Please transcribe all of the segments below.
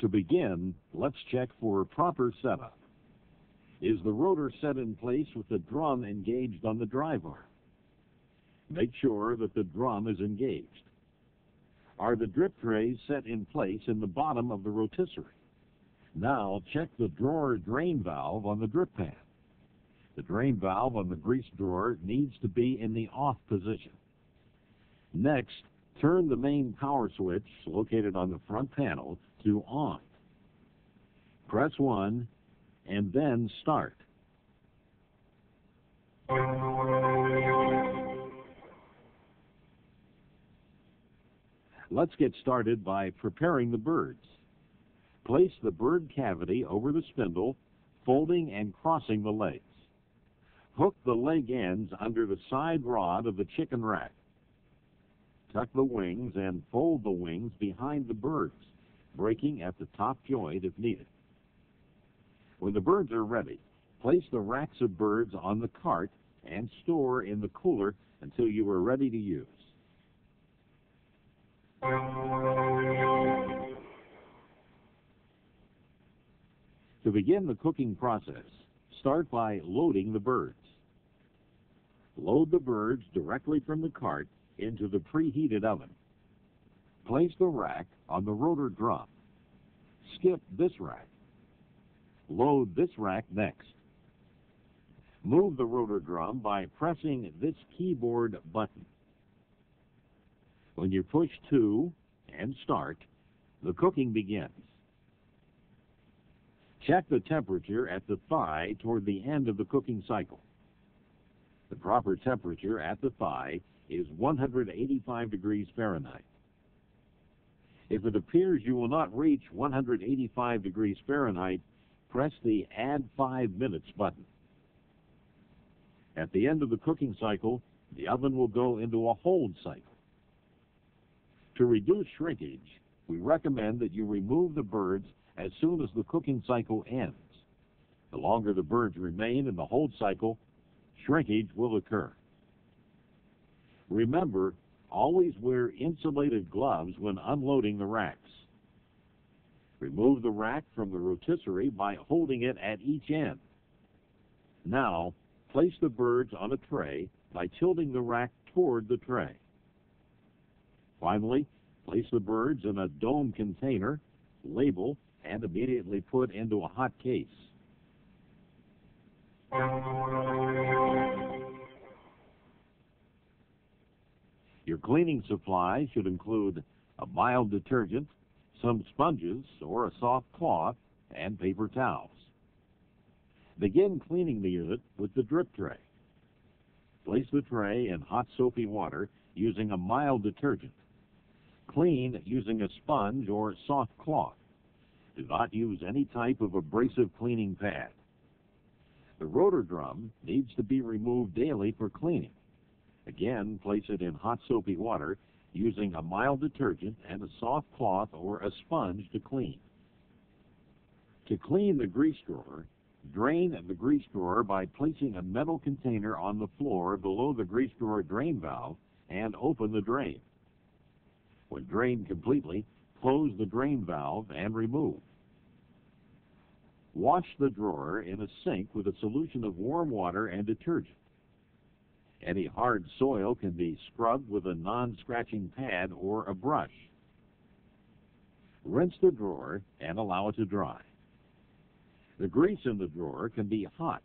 To begin, let's check for proper setup. Is the rotor set in place with the drum engaged on the drive arm? Make sure that the drum is engaged. Are the drip trays set in place in the bottom of the rotisserie? Now check the drawer drain valve on the drip pan. The drain valve on the grease drawer needs to be in the off position. Next, turn the main power switch located on the front panel to on. Press 1 and then start. Let's get started by preparing the birds. Place the bird cavity over the spindle, folding and crossing the legs. Hook the leg ends under the side rod of the chicken rack. Tuck the wings and fold the wings behind the birds, breaking at the top joint if needed. When the birds are ready, place the racks of birds on the cart and store in the cooler until you are ready to use. To begin the cooking process, start by loading the birds. Load the birds directly from the cart into the preheated oven. Place the rack on the rotor drum. Skip this rack. Load this rack next. Move the rotor drum by pressing this keyboard button. When you push 2 and start, the cooking begins. Check the temperature at the thigh toward the end of the cooking cycle. The proper temperature at the thigh is 185 degrees Fahrenheit. If it appears you will not reach 185 degrees Fahrenheit, press the Add 5 Minutes button. At the end of the cooking cycle, the oven will go into a hold cycle. To reduce shrinkage, we recommend that you remove the birds as soon as the cooking cycle ends. The longer the birds remain in the hold cycle, shrinkage will occur. Remember, always wear insulated gloves when unloading the racks. Remove the rack from the rotisserie by holding it at each end. Now, place the birds on a tray by tilting the rack toward the tray. Finally, place the birds in a dome container, label, and immediately put into a hot case. Your cleaning supplies should include a mild detergent, some sponges or a soft cloth, and paper towels. Begin cleaning the unit with the drip tray. Place the tray in hot soapy water using a mild detergent. Clean using a sponge or soft cloth. Do not use any type of abrasive cleaning pad. The rotor drum needs to be removed daily for cleaning. Again, place it in hot soapy water using a mild detergent and a soft cloth or a sponge to clean. To clean the grease drawer, drain the grease drawer by placing a metal container on the floor below the grease drawer drain valve and open the drain. When drained completely, close the drain valve and remove. Wash the drawer in a sink with a solution of warm water and detergent. Any hard soil can be scrubbed with a non-scratching pad or a brush. Rinse the drawer and allow it to dry. The grease in the drawer can be hot.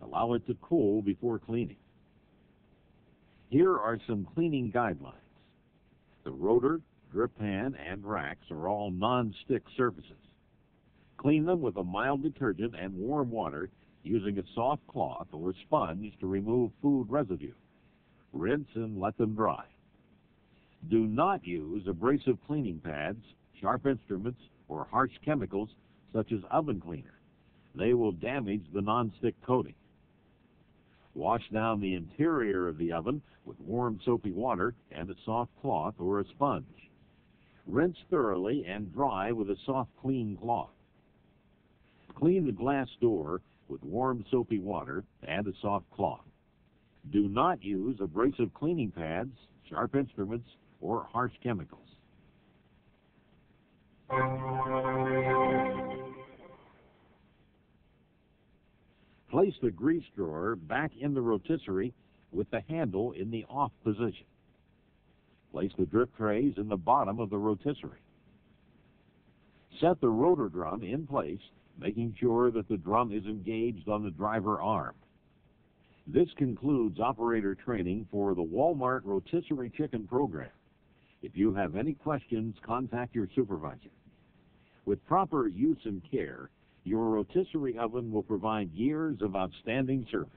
Allow it to cool before cleaning. Here are some cleaning guidelines. The rotor, drip pan, and racks are all non-stick surfaces. Clean them with a mild detergent and warm water using a soft cloth or sponge to remove food residue. Rinse and let them dry. Do not use abrasive cleaning pads, sharp instruments, or harsh chemicals such as oven cleaner. they will damage the nonstick coating. Wash down the interior of the oven with warm soapy water and a soft cloth or a sponge. Rinse thoroughly and dry with a soft clean cloth. Clean the glass door with warm soapy water and a soft cloth. Do not use abrasive cleaning pads, sharp instruments, or harsh chemicals. Place the grease drawer back in the rotisserie with the handle in the off position. Place the drip trays in the bottom of the rotisserie. Set the rotor drum in place, making sure that the drum is engaged on the driver arm. This concludes operator training for the Walmart Rotisserie Chicken program. If you have any questions, contact your supervisor. With proper use and care, your rotisserie oven will provide years of outstanding service.